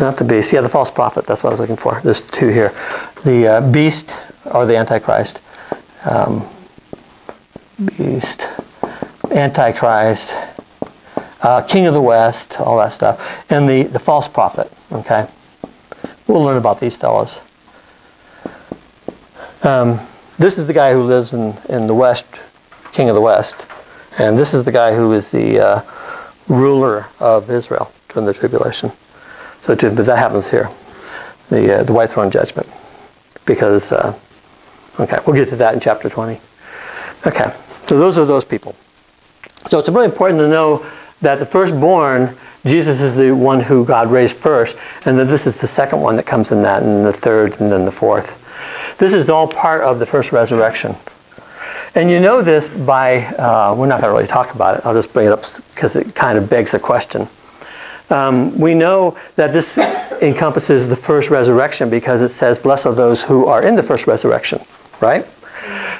not the beast, yeah, the false prophet. That's what I was looking for. There's two here: the uh, beast or the Antichrist. Um, beast, Antichrist, uh, King of the West, all that stuff, and the the false prophet. Okay, we'll learn about these fellows. Um, this is the guy who lives in in the West, King of the West. And this is the guy who is the uh, ruler of Israel during the tribulation. So, to, but that happens here, the uh, the white throne judgment, because uh, okay, we'll get to that in chapter 20. Okay, so those are those people. So it's really important to know that the firstborn, Jesus is the one who God raised first, and that this is the second one that comes in that, and the third, and then the fourth. This is all part of the first resurrection. And you know this by, uh, we're not going to really talk about it, I'll just bring it up because it kind of begs the question. Um, we know that this encompasses the first resurrection because it says, Blessed are those who are in the first resurrection, right?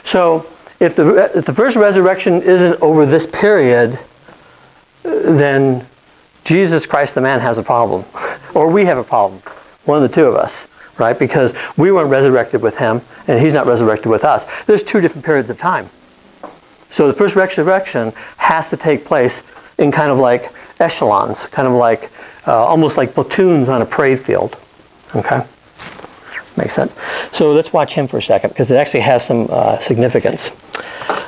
So if the, if the first resurrection isn't over this period, then Jesus Christ the man has a problem, or we have a problem, one of the two of us, right? Because we weren't resurrected with him, and he's not resurrected with us. There's two different periods of time. So the first resurrection has to take place in kind of like echelons, kind of like uh, almost like platoons on a parade field. Okay? Makes sense. So let's watch him for a second because it actually has some uh, significance.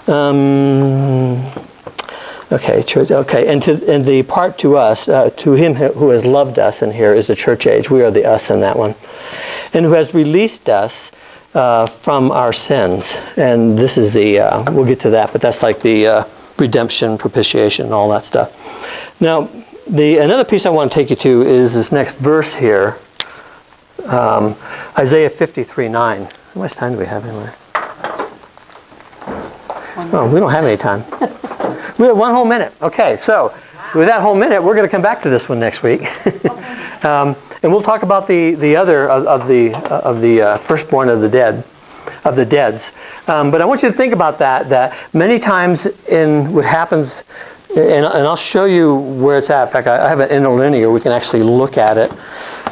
Um, okay, church. Okay, and to and the part to us, uh, to him who has loved us, in here is the church age. We are the us in that one, and who has released us uh, from our sins. And this is the uh, we'll get to that, but that's like the uh, redemption, propitiation, and all that stuff. Now, the another piece I want to take you to is this next verse here, um, Isaiah 53 9. How much time do we have anyway? Oh, we don't have any time. We have one whole minute. Okay, so with that whole minute, we're going to come back to this one next week. um, and we'll talk about the, the other of, of the, of the uh, firstborn of the dead, of the deads. Um, but I want you to think about that, that many times in what happens, and, and I'll show you where it's at. In fact, I, I have an interlinear. We can actually look at it.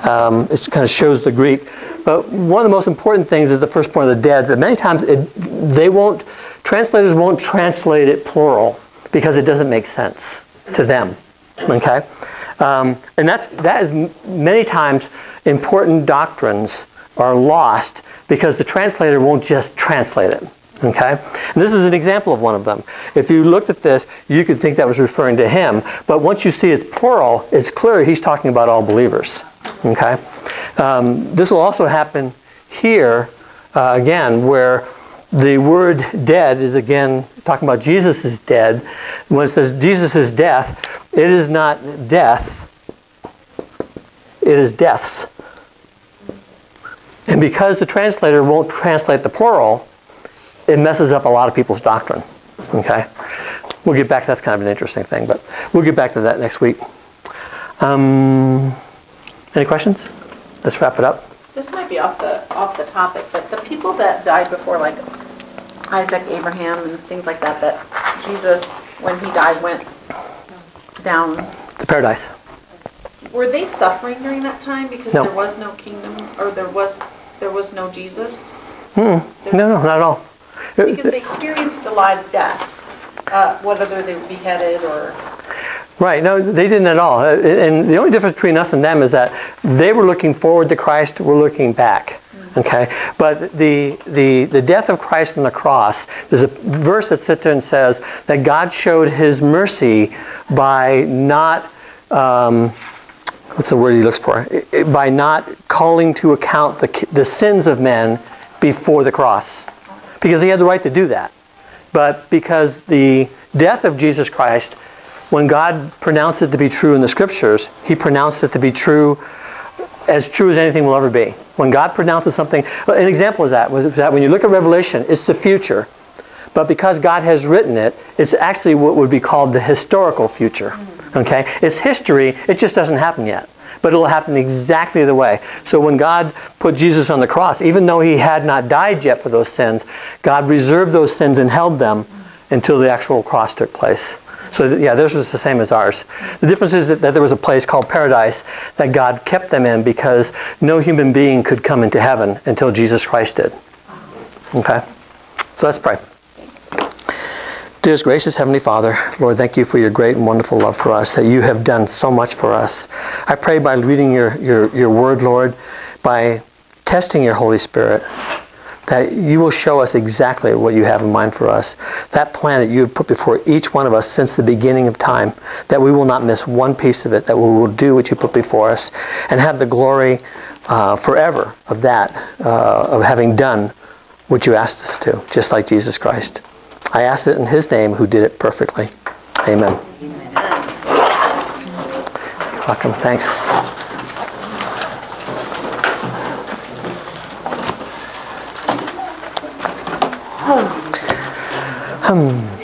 Um, it kind of shows the Greek. But one of the most important things is the firstborn of the dead. That many times it, they won't, translators won't translate it plural because it doesn't make sense to them. Okay, um, and that's that is many times important doctrines are lost because the translator won't just translate it. Okay, and this is an example of one of them. If you looked at this, you could think that was referring to him, but once you see it's plural, it's clear he's talking about all believers. Okay, um, this will also happen here uh, again, where the word dead is again talking about Jesus is dead. When it says Jesus is death, it is not death, it is deaths. And because the translator won't translate the plural, it messes up a lot of people's doctrine. Okay? We'll get back, to that's kind of an interesting thing, but we'll get back to that next week. Um, any questions? Let's wrap it up. This might be off the, off the topic, but the people that died before, like Isaac, Abraham, and things like that, that Jesus, when he died, went down, The paradise. were they suffering during that time because No. there was no kingdom, or there was, there was no Jesus? No, no, not at all. Because they experienced a live death, uh, whether they were beheaded or, Right, no, they didn't at all. Uh, And the only difference between us and them is that they were looking forward to Christ, we're looking back. Okay? But the, the, the death of Christ on the cross, there's a verse that sits there and says that God showed his mercy by not, um, what's the word he looks for? By not calling to account the, the sins of men before the cross. Because he had the right to do that. But because the death of Jesus Christ, when God pronounced it to be true in the scriptures, he pronounced it to be true as true as anything will ever be. When God pronounces something, an example is that was that when you look at Revelation, it's the future. But because God has written it, it's actually what would be called the historical future. Okay? It's history, it just doesn't happen yet. But it'll happen exactly the way. So when God put Jesus on the cross, even though he had not died yet for those sins, God reserved those sins and held them until the actual cross took place. So yeah, theirs was the same as ours. The difference is that, that there was a place called paradise that God kept them in because no human being could come into heaven until Jesus Christ did. Okay? So let's pray. Dearest gracious Heavenly Father, Lord, thank you for your great and wonderful love for us, that you have done so much for us. I pray by reading your, your, your word, Lord, by testing your Holy Spirit, that you will show us exactly what you have in mind for us. That plan that you have put before each one of us since the beginning of time, that we will not miss one piece of it, that we will do what you put before us, and have the glory uh, forever of that, uh, of having done what you asked us to, just like Jesus Christ. I ask it in his name who did it perfectly. Amen. You're welcome. Thanks. Hum.